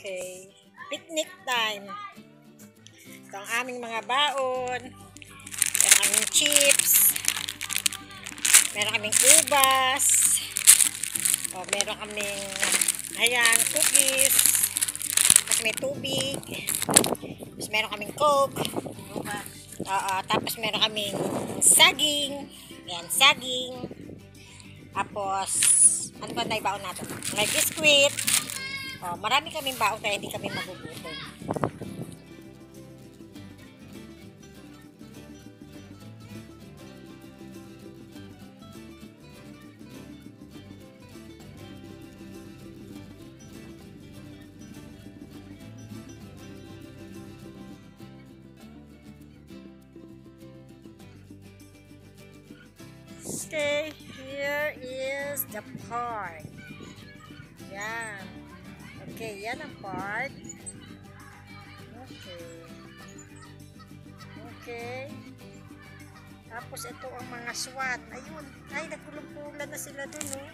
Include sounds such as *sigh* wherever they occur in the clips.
Okay. Picnic time. Ito ang aming mga baon. Meron kaming chips. Meron kaming ubas. O, meron kaming, ayan, cookies. Tapos may tubig. Tapos meron kaming coke. Oo, tapos meron kaming saging. Ayan, saging. Tapos, ano ba na ibaon natin? May biskuit. Oh, marami kaming baon kaya hindi kami magugutom. Okay, here is the park. Yan. Okay, yan ang park. Okay. Okay. Tapos ito ang mga SWAT. Ayun. Ay, nagkulong-pula na sila dun, oh.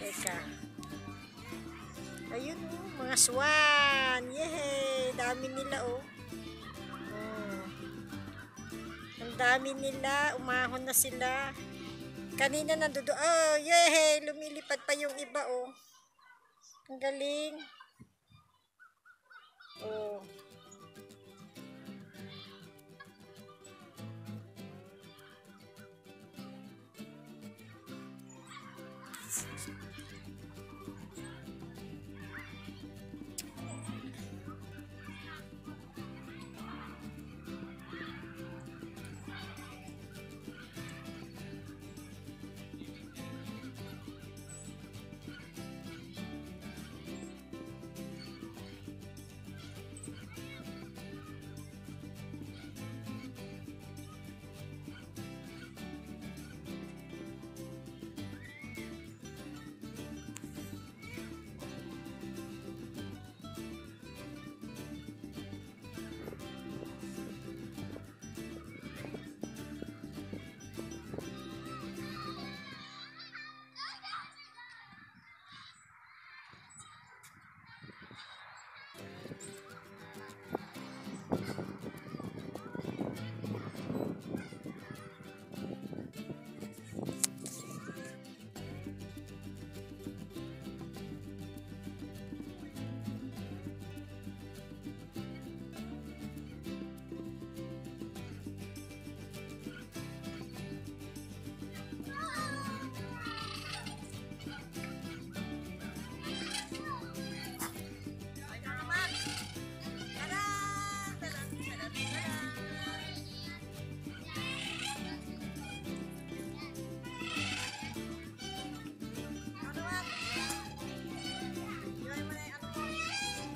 Teka. Ayun, oh. Mga swan. Yay! Dami nila, oh. Oh. Ang dami nila. Umahon na sila. Kanina nandoon. Oh, yay! Lumilipad pa yung iba, oh. Ang galing. Oh.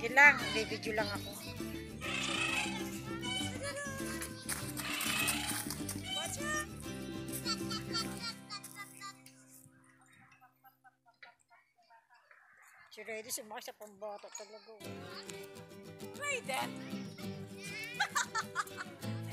Okay lang, video lang ako. Si Reddy sumakay sa pambata talaga. Try that. *laughs*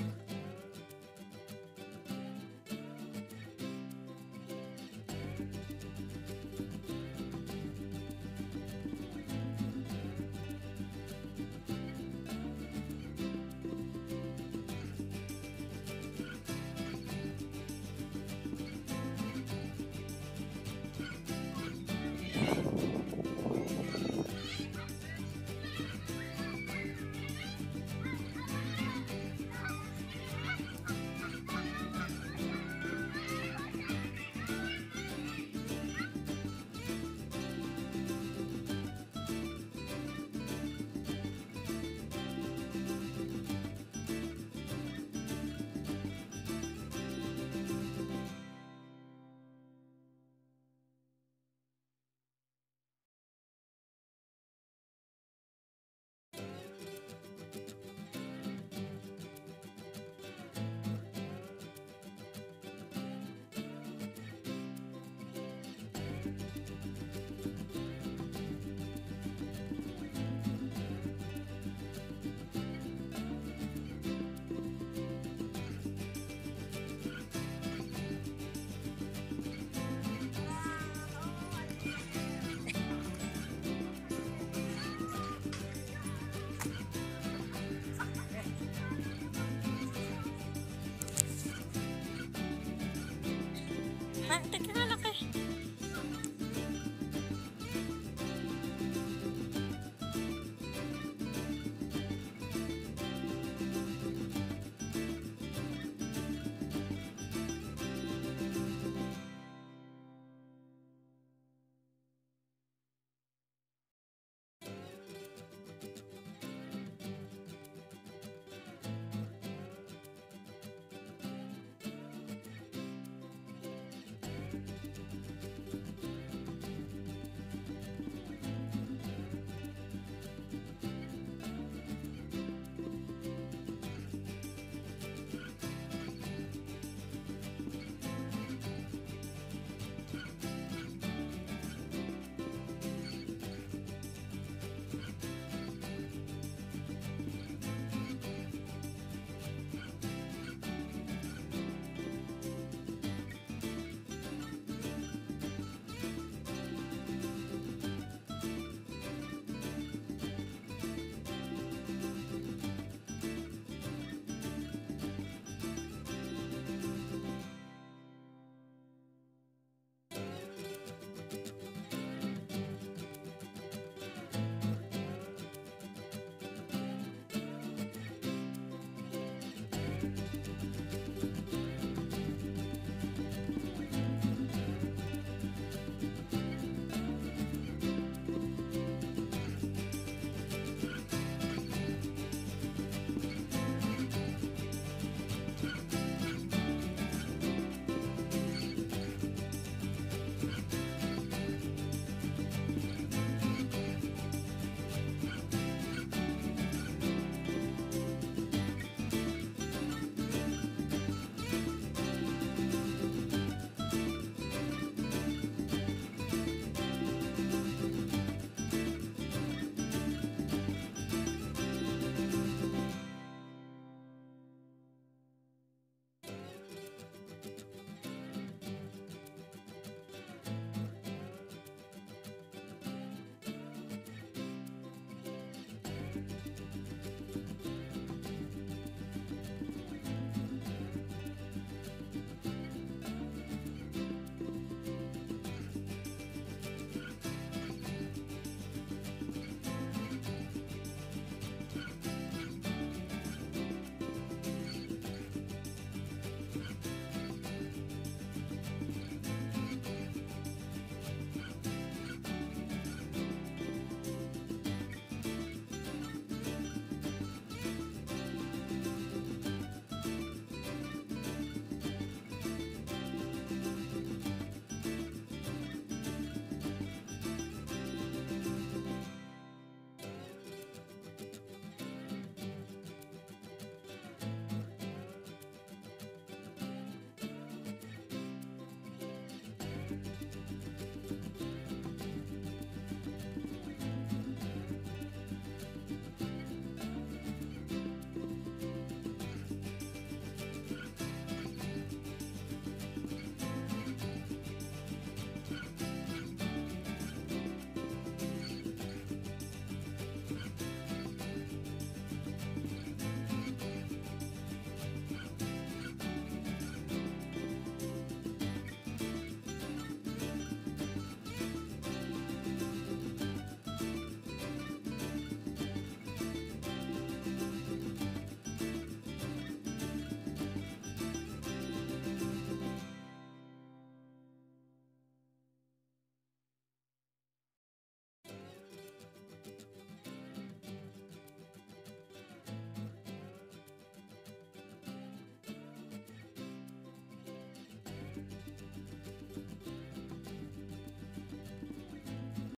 practical.